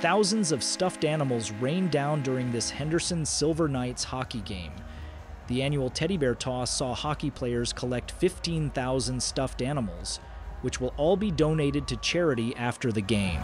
Thousands of stuffed animals rained down during this Henderson Silver Knights hockey game. The annual teddy bear toss saw hockey players collect 15,000 stuffed animals, which will all be donated to charity after the game.